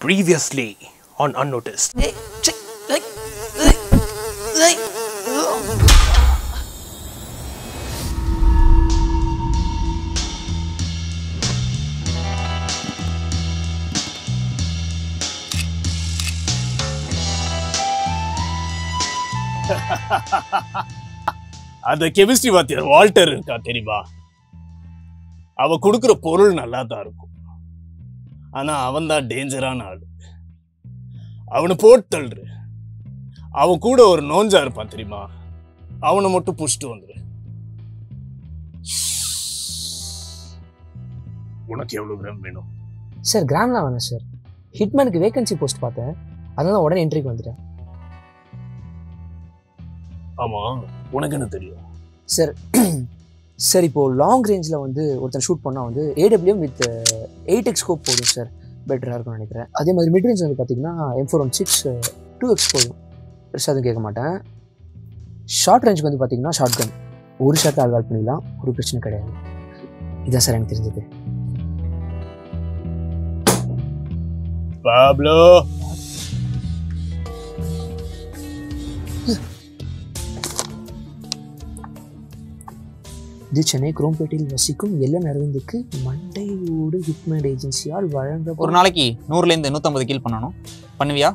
Previously on Unnoticed. அந்த chemistry வாத்தியார் Walter இருக்கா தெரியுமா அவ கொடுக்குற பொருள் நல்லா தான் இருக்கும் ஆனா அவன் தான் டேஞ்சரான ஆளு. அவனை போட்டு தள்ளுரு அவன் கூட ஒரு நோஞ்சா இருப்பான் தெரியுமா? அவனை மட்டும் புடிச்சிட்டு வந்துரு. உனக்கு எவ்வளவு கிராம் வேணும்? சார் கிராம்லாம் வேணாம் சார். ஹிட்மேனுக்கு வேகன்சி போஸ்ட் பார்த்தேன். அதனால உடனே என்ட்ரிக்கு வந்துட்டேன். ஆமா உனக்கு என்ன தெரியும்? சார் சார் இப்போது லாங் ரேஞ்சில் வந்து ஒருத்தன் ஷூட் பண்ணால் வந்து AWM with eight x scope போதும் சார் பெட்டராக இருக்கும்னு நினைக்கிறேன். அதே மாதிரி மிட் ரேஞ்ச் வந்து பார்த்தீங்கன்னா M four one six two uh, x போதும். பெருசாக எதுவும் கேட்க மாட்டேன். ஷார்ட் ரேஞ்சுக்கு வந்து பார்த்தீங்கன்னா ஷார்ட் கன் ஒரு ஷார்ட் ஆல்வால் பண்ணிடலாம். ஒரு பிரச்சனை கிடையாது. இதான் சார் எனக்கு தெரிஞ்சது. பாப்லோ இது சென்னை குரோம்பேட்டையில் வசிக்கும் எல்லன் அரவிந்துக்கு மண்டையோடு ஹிட்மேன் ஏஜென்சியால் வழங்க ஒரு நாளைக்கு நூறுலேருந்து நூற்றம்பது கீல் பண்ணணும். பண்ணுவியா.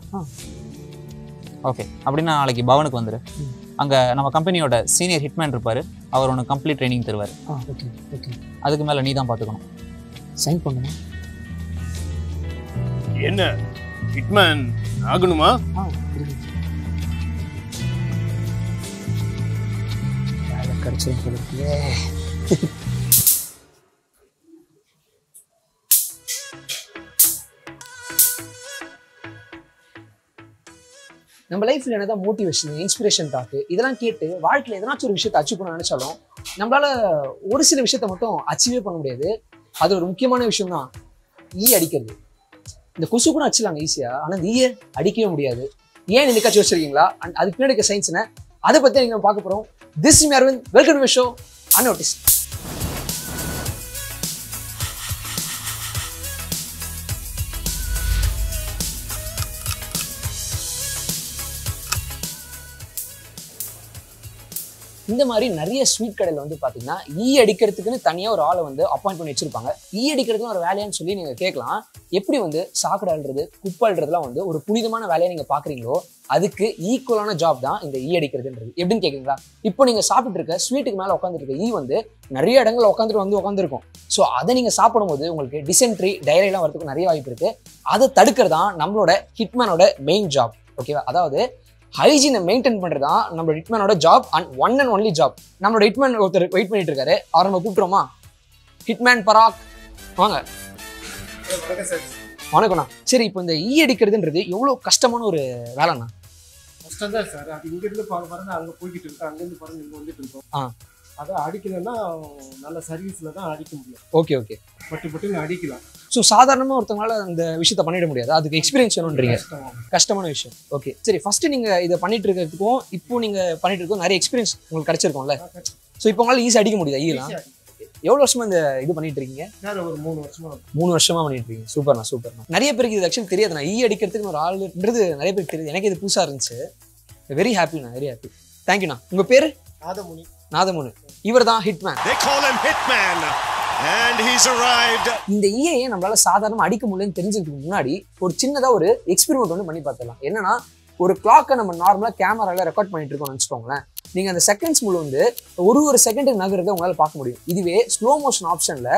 ஓகே அப்படின்னா நாளைக்கு பவனுக்கு வந்துரு. ம். அங்கே நம்ம கம்பெனியோட சீனியர் ஹிட்மேன் இருப்பார். அவர் உனக்கு கம்ப்ளீட் ட்ரைனிங் தருவார். ஆ ஓகே ஓகே அதுக்கு மேலே நீ தான் பார்த்துக்கணும் சைன் பண்ணுமா? என்ன? ஹிட்மேன் ஆகணுமா? ஆ கிடைச்சிரும் போல இருக்கே. நம்ம லைஃப்ல என்னதான் மோட்டிவேஷன் இன்ஸ்பிரேஷன் டாக்கு இதெல்லாம் கேட்டு வாழ்க்கையில் எதனாச்சும் ஒரு விஷயத்தை அச்சீவ் பண்ண நினைச்சாலும் நம்மளால ஒரு சில விஷயத்த மட்டும் அச்சீவே பண்ண முடியாது. அது ஒரு முக்கியமான விஷயம் தான் ஈ அடிக்கிறது. இந்த கொசு கூட அடிச்சிடலாங்க ஈஸியா ஆனால் இந்த ஈயை அடிக்கவே முடியாது. ஏன் இந்த வச்சிருக்கீங்களா அண்ட் அதுக்கு பின்னாடி இருக்க சயின்ஸ் என்ன? அதை பார்க்க போகிறோம் This is me Welcome to my show, Unnoticed. இந்த மாதிரி நிறைய ஸ்வீட் கடையில் வந்து பார்த்தீங்கன்னா ஈ e அடிக்கிறதுக்குன்னு தனியாக ஒரு ஆளை வந்து அப்பாயிண்ட் பண்ணி வச்சிருப்பாங்க. E ஈ அடிக்கிறதுக்கு ஒரு வேலையான்னு சொல்லி நீங்கள் கேட்கலாம். எப்படி வந்து சாக்கடை அள்ளுறது குப்பை அள்ளுறதுலாம் வந்து ஒரு புனிதமான வேலையை நீங்கள் பார்க்குறீங்களோ அதுக்கு ஈக்குவலான ஜாப் தான் இந்த ஈ அடிக்கிறதுன்றது. எப்படின்னு கேட்குறீங்களா இப்போ நீங்கள் சாப்பிட்டு இருக்க ஸ்வீட்டுக்கு மேலே உட்காந்துருக்க ஈ வந்து நிறைய இடங்கள் உட்காந்துட்டு வந்து உட்காந்துருக்கும் ஸோ அதை நீங்கள் சாப்பிடும்போது உங்களுக்கு டிசென்ட்ரி டைரியெல்லாம் வரதுக்கு நிறைய வாய்ப்பு இருக்குது அதை தடுக்கிறது தான் நம்மளோட ஹிட்மேனோட மெயின் ஜாப் ஓகேவா அதாவது ஹைஜீனை மெயின்டைன் பண்ணுறது தான் நம்மளோட ஹிட்மேனோட job and one and only job நம்மளோட ஹிட்மேன் ஒருத்தர் வெயிட் பண்ணிட்டு இருக்காரு அவரை நம்ம கூப்பிட்டுருமா ஹிட்மேன் பராக் வாங்க. வணக்கம்ண்ணா சரி இப்போ இந்த ஈ அடிக்கிறதுன்றது எவ்வளோ கஷ்டமான ஒரு வேலைண்ணா? கஷ்டம் தான் சார். அது இங்கிருந்து பாருங்க அங்கே போய்கிட்டு இருக்கோம் அங்கேருந்து பாருங்க இங்கே வந்துட்டு இருக்கோம். ஆ. அதை அடிக்கணும்னா நல்ல சர்வீஸில் தான் அடிக்க முடியும். Okay okay. பட்டு பட்டுன்னு அடிக்கலாம். ஸோ சாதாரணமாக ஒருத்தவங்களால அந்த விஷயத்த பண்ணிட முடியாது. அதுக்கு எக்ஸ்பீரியன்ஸ் வேணுன்றீங்க கஷ்டம் கஷ்டமான விஷயம். ஓகே சரி ஃபர்ஸ்ட் நீங்க இதை பண்ணிட்டு இருக்கிறதுக்கும் இப்போ நீங்க பண்ணிட்டு இருக்கோம் நிறைய எக்ஸ்பீரியன்ஸ் உங்களுக்கு கிடைச்சிருக்கும்ல. ஸோ இப்போ உங்களால ஈஸி அடிக்க முடியுதா ஈலாம். எவ்வளோ வருஷமா இந்த இது பண்ணிட்டு இருக்கீங்க? ஒரு மூணு வருஷமா. மூணு வருஷமா பண்ணிட்டு இருக்கீங்க. சூப்பர்ண்ணா சூப்பர்ண்ணா நிறைய பேருக்கு இது ஆக்சுவலி தெரியாது நான் ஈ அடிக்கிறதுக்கு ஒரு ஆளுன்றது நிறைய பேருக்கு தெரியுது. எனக்கு இது புதுசா இருந்துச்சு. வெரி ஹாப்பிண்ணா வெரி ஹாப்பி தேங்க்யூண்ணா உங்க பேரு? நாதமுனி. நாதமுனு. இவர் தான் ஹிட்மேன் And he's arrived. இந்த ஈஐயை நம்மளால சாதாரண அடிக்க முடியலன்னு தெரிஞ்சதுக்கு முன்னாடி ஒரு சின்னதா ஒரு எக்ஸ்பெரிமெண்ட் ஒன்று பண்ணி பார்த்துடலாம். என்னன்னா ஒரு கிளாக்கை நம்ம நார்மலாக கேமராவில் ரெக்கார்ட் பண்ணிட்டு இருக்கோம்னு வச்சுக்கோங்களேன். நீங்க அந்த செகண்ட்ஸ் முழு வந்து ஒரு ஒரு செகண்டுக்கு நகர்றதை உங்களால் பார்க்க முடியும். இதுவே ஸ்லோ மோஷன் ஆப்ஷன்ல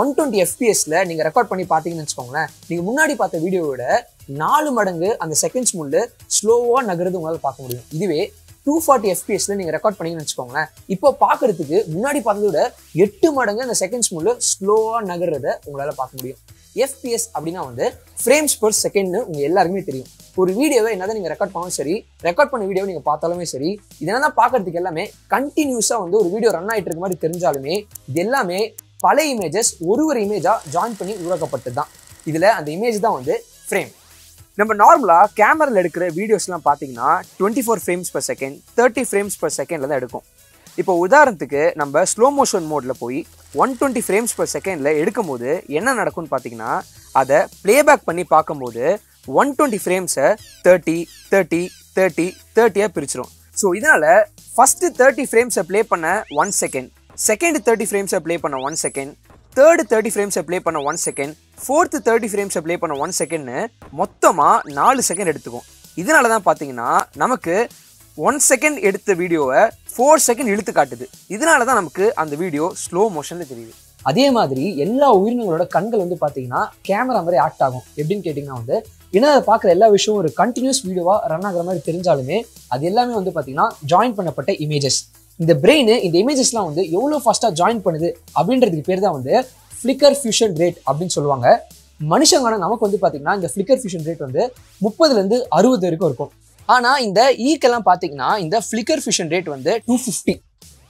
ஒன் டுவெண்ட்டி எஃபிஎஸ்ல நீங்க ரெக்கார்ட் பண்ணி பார்த்தீங்கன்னு வச்சுக்கோங்களேன். நீங்க முன்னாடி பார்த்த வீடியோவோட நாலு மடங்கு அந்த செகண்ட்ஸ் முள்ளு ஸ்லோவா நகர்றது உங்களால் பார்க்க முடியும். இதுவே டூ ஃபார்ட்டி எஃபிஎஸ்ல நீங்க ரெக்கார்ட் பண்ணீங்கன்னு வச்சுக்கோங்களேன். இப்போ பார்க்கறதுக்கு முன்னாடி பார்த்ததோட எட்டு மடங்கு அந்த செகண்ட்ஸ் முழு ஸ்லோவா நகர்றத உங்களால பார்க்க முடியும். எஃபிஎஸ் அப்படின்னா வந்து ஃப்ரேம்ஸ் பர் செகண்ட்னு உங்க எல்லாருக்குமே தெரியும். ஒரு வீடியோவை என்னதான் நீங்க ரெக்கார்ட் பண்ணாலும் சரி ரெக்கார்ட் பண்ண வீடியோவை நீங்க பார்த்தாலுமே சரி இதெல்லாம் என்னதான் பார்க்கறதுக்கு எல்லாமே கண்டினியூஸா வந்து ஒரு வீடியோ ரன் ஆயிட்டு இருக்க மாதிரி தெரிஞ்சாலுமே இது எல்லாமே பல இமேஜஸ் ஒரு ஒரு இமேஜா ஜாயின் பண்ணி உருவாக்கப்பட்டது தான் இதுல அந்த இமேஜ் தான் வந்து ஃப்ரேம் நம்ம நார்மலாக கேமரில் எடுக்கிற வீடியோஸ்லாம் பார்த்தீங்கன்னா twenty four frames per second thirty frames per செகண்டில் தான் எடுக்கும். இப்போ உதாரணத்துக்கு நம்ம ஸ்லோ மோஷன் மோடில் போய் ஒன் டுவெண்ட்டி ஃப்ரேம்ஸ் பர் செகண்டில் எடுக்கும்போது என்ன நடக்கும்னு பார்த்தீங்கன்னா அதை ப்ளேபேக் பண்ணி பார்க்கும்போது ஒன் டுவெண்ட்டி ஃப்ரேம்ஸை தேர்ட்டி தேர்ட்டி தேர்ட்டி தேர்ட்டியாக பிரிச்சிரும். ஸோ இதனால் ஃபஸ்ட்டு தேர்ட்டி ஃப்ரேம்ஸை ப்ளே பண்ண ஒன் செகண்ட் செகண்ட் தேர்ட்டி ஃப்ரேம்ஸை ப்ளே பண்ண ஒன் செகண்ட் தேர்டு தேர்ட்டி ஃப்ரேம்ஸை ப்ளே பண்ண ஒன் செகண்ட் ஃபோர்த்து தேர்ட்டி ஃப்ரேம்ஸை ப்ளே பண்ண ஒன் செகண்ட்னு மொத்தமாக நாலு செகண்ட் எடுத்துக்கும் இதனால தான் பார்த்தீங்கன்னா நமக்கு ஒன் செகண்ட் எடுத்த வீடியோவை ஃபோர் செகண்ட் இழுத்து காட்டுது. இதனால தான் நமக்கு அந்த வீடியோ ஸ்லோ மோஷனில் தெரியுது. அதே மாதிரி எல்லா உயிரினங்களோட கண்கள் வந்து பார்த்தீங்கன்னா கேமரா மாதிரி ஆக்ட் ஆகும். எப்படின்னு கேட்டிங்கன்னா வந்து ஏன்னா அதை பார்க்குற எல்லா விஷயமும் ஒரு கண்டினியூஸ் வீடியோவாக ரன் ஆகிற மாதிரி தெரிஞ்சாலுமே அது எல்லாமே வந்து பார்த்தீங்கன்னா ஜாயின் பண்ணப்பட்ட இமேஜஸ் இந்த பிரெயின் இந்த இமேஜஸ்லாம் வந்து எவ்வளோ ஃபாஸ்ட்டாக ஜாயின் பண்ணுது அப்படின்றதுக்கு பேர் தான் வந்து ஃப்ளிக்கர் ஃபியூஷன் ரேட் அப்படின்னு சொல்லுவாங்க. மனுஷங்கான நமக்கு வந்து பார்த்தீங்கன்னா இந்த ஃப்ளிக்கர் ஃபியூஷன் ரேட் வந்து முப்பதுலேருந்து அறுபது வரைக்கும் இருக்கும். ஆனால் இந்த ஈக்கெல்லாம் பார்த்தீங்கன்னா இந்த ஃப்ளிக்கர் ஃபியூஷன் ரேட் வந்து டூ ஃபிஃப்டி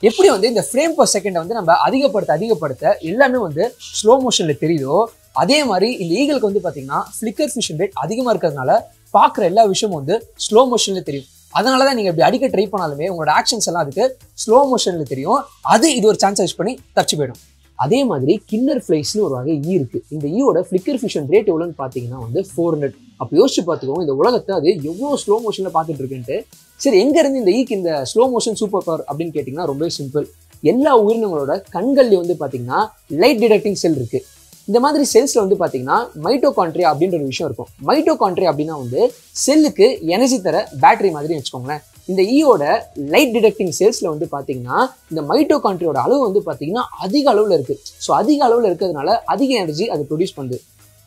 எப்படி வந்து இந்த ஃப்ரேம் பர் செகண்டை வந்து நம்ம அதிகப்படுத்த அதிகப்படுத்த எல்லாமே வந்து ஸ்லோ மோஷனில் தெரியுதோ அதே மாதிரி இந்த ஈகலுக்கு வந்து பார்த்தீங்கன்னா ஃப்ளிக்கர் ஃபியூஷன் ரேட் அதிகமாக இருக்கிறதுனால பார்க்குற எல்லா விஷயமும் வந்து ஸ்லோ மோஷனில் தெரியும். அதனால தான் நீங்கள் இப்படி அடிக்க ட்ரை பண்ணாலுமே உங்களோட ஆக்ஷன்ஸ் எல்லாம் அதுக்கு ஸ்லோ மோஷனில் தெரியும். அது இது ஒரு சான்ஸ் யூஸ் பண்ணி தச்சு போயிடும். அதே மாதிரி கின்னர் ஃப்ளைஸ்னு ஒரு வகை e ஈ இருக்குது இந்த ஈயோட ஃப்ளிக்கர் ஃபிஷன் ரேட் எவ்வளோன்னு பார்த்தீங்கன்னா வந்து ஃபோர் ஹண்ட்ரட் அப்போ யோசிச்சு பார்த்துக்கோங்க இந்த உலகத்தை அது எவ்வளோ ஸ்லோ மோஷனில் பார்த்துட்டு இருக்குன்ட்டு. சரி எங்கேருந்து இந்த e ஈக்கு இந்த ஸ்லோ மோஷன் சூப்பர் பவர் அப்படின்னு கேட்டிங்கன்னா ரொம்பவே சிம்பிள் எல்லா உயிரினங்களோட கண்கள்லேயும் வந்து பார்த்தீங்கன்னா லைட் டிடெக்டிங் செல் இருக்குது இந்த மாதிரி செல்ஸில் வந்து பார்த்தீங்கன்னா மைட்டோகான்ட்ரியா அப்படின்ற ஒரு விஷயம் இருக்கும். மைட்டோகான்ட்ரியா அப்படின்னா வந்து செல்லுக்கு எனர்ஜி தர பேட்டரி மாதிரி வச்சுக்கோங்களேன். இந்த ஈயோட லைட் டிடெக்டிங் சேல்ஸில் வந்து பார்த்தீங்கன்னா இந்த மைட்டோகான்ட்ரியோட அளவு வந்து பார்த்தீங்கன்னா அதிக அளவில் இருக்குது ஸோ அதிக அளவில் இருக்கிறதுனால அதிக எனர்ஜி அது ப்ரொடியூஸ் பண்ணுது.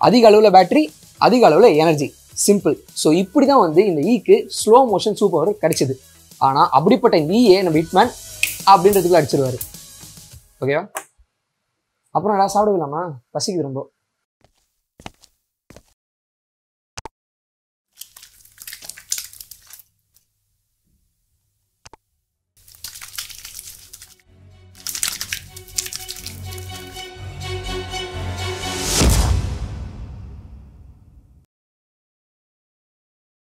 அதிக அளவில் பேட்டரி அதிக அளவில் எனர்ஜி சிம்பிள் ஸோ இப்படி தான் வந்து இந்த ஈக்கு ஸ்லோ மோஷன் சூப்பர் பவர் ஆனால் அப்படிப்பட்ட e இந்த ஈயே நம்ம ஹிட்மேன் அப்படின்றதுக்குள்ள அடிச்சிருவாரு. ஓகேவா அப்புறம் நல்லா சாப்பிடலாமா பசிக்குது ரொம்ப.